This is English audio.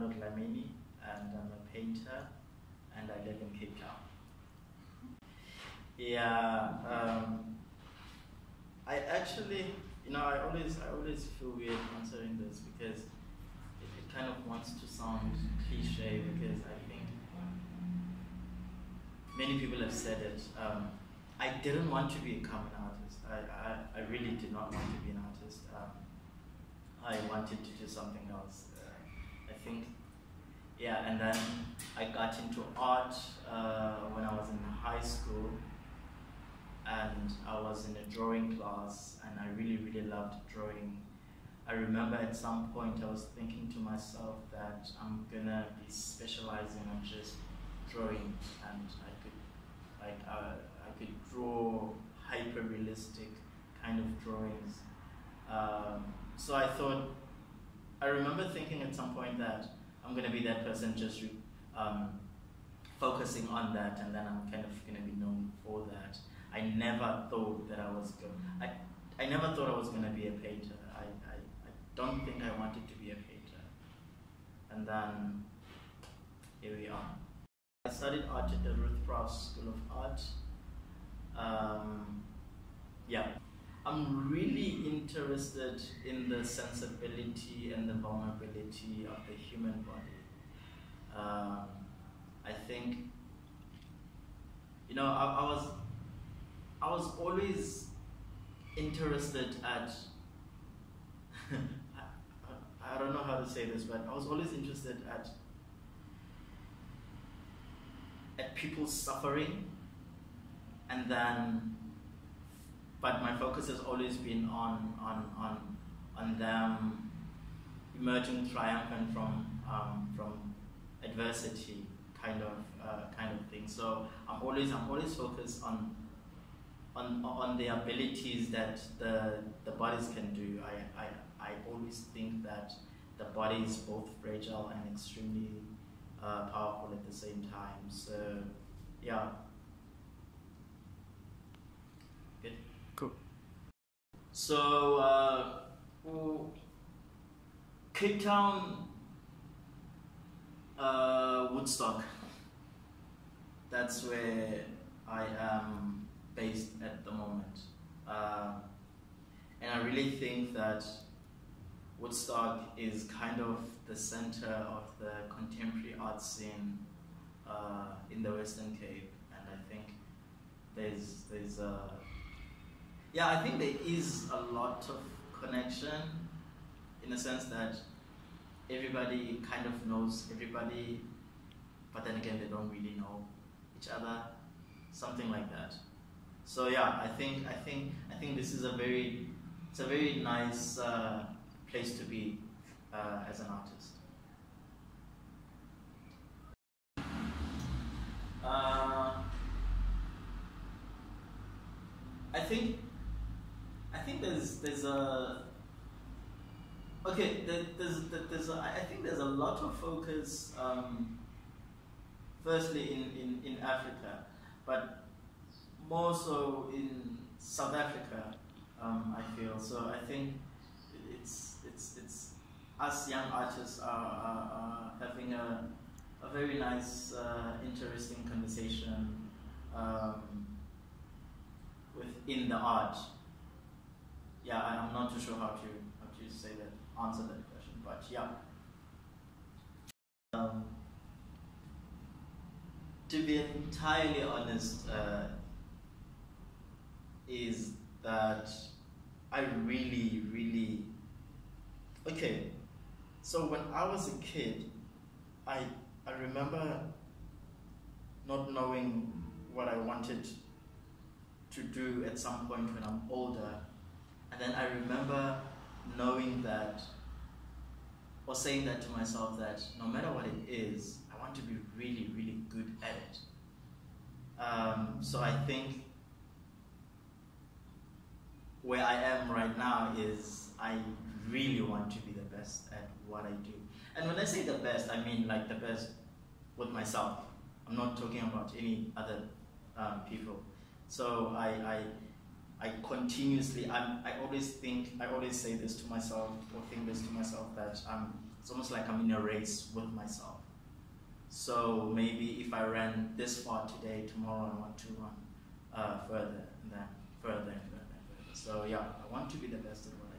name is and I'm a painter and I live in Cape Town. Yeah, um, I actually, you know, I always, I always feel weird answering this because it, it kind of wants to sound cliche because I think many people have said it. Um, I didn't want to become an artist. I, I, I really did not want to be an artist. Um, I wanted to do something else. I think, yeah, and then I got into art uh, when I was in high school and I was in a drawing class and I really, really loved drawing. I remember at some point I was thinking to myself that I'm gonna be specializing on just drawing and I could, like, uh, I could draw hyper realistic kind of drawings. Um, so I thought, I remember thinking at some point that I'm gonna be that person just um, focusing on that and then I'm kind of gonna be known for that. I never thought that I was going. I, I never thought I was going to be a painter. I, I, I don't think I wanted to be a painter. And then here we are. I studied art at the Ruth Prowse School of Art. Um, yeah. I'm really interested in the sensibility and the vulnerability of the human body. Um, I think, you know, I, I was I was always interested at I, I, don't know how to say this, but I was always interested at at people suffering and then but my focus has always been on on on on them emerging triumphant from um, from adversity kind of uh, kind of thing. So I'm always I'm always focused on on, on the abilities that the, the bodies can do. I, I, I always think that the body is both fragile and extremely uh, powerful at the same time. So, yeah. Good. Cool. So, uh, Cape Town, uh, Woodstock. That's where I am based at the moment. Uh, and I really think that Woodstock is kind of the center of the contemporary art scene uh, in the Western Cape, and I think there's there's a yeah I think there is a lot of connection in the sense that everybody kind of knows everybody, but then again they don't really know each other, something like that. So yeah, I think I think I think this is a very it's a very nice uh, place to be uh, as an artist. Uh, I think think there's there's a okay there, there's there's a, I think there's a lot of focus um, firstly in, in, in Africa, but more so in South Africa, um, I feel. So I think it's it's it's us young artists are, are, are having a, a very nice, uh, interesting conversation um, within the art. Yeah, I'm not too sure how to how to say that answer that question, but yeah. Um, to be entirely honest, uh, is that I really, really okay. So when I was a kid, I I remember not knowing what I wanted to do at some point when I'm older. Then I remember knowing that or saying that to myself that no matter what it is, I want to be really, really good at it. Um, so I think where I am right now is I really want to be the best at what I do. And when I say the best, I mean like the best with myself. I'm not talking about any other um, people. So I, I, I continuously, I'm, I always think, I always say this to myself or think this to myself that I'm, it's almost like I'm in a race with myself. So maybe if I ran this far today, tomorrow I want to run uh, further and then further and further and further. So yeah, I want to be the best at what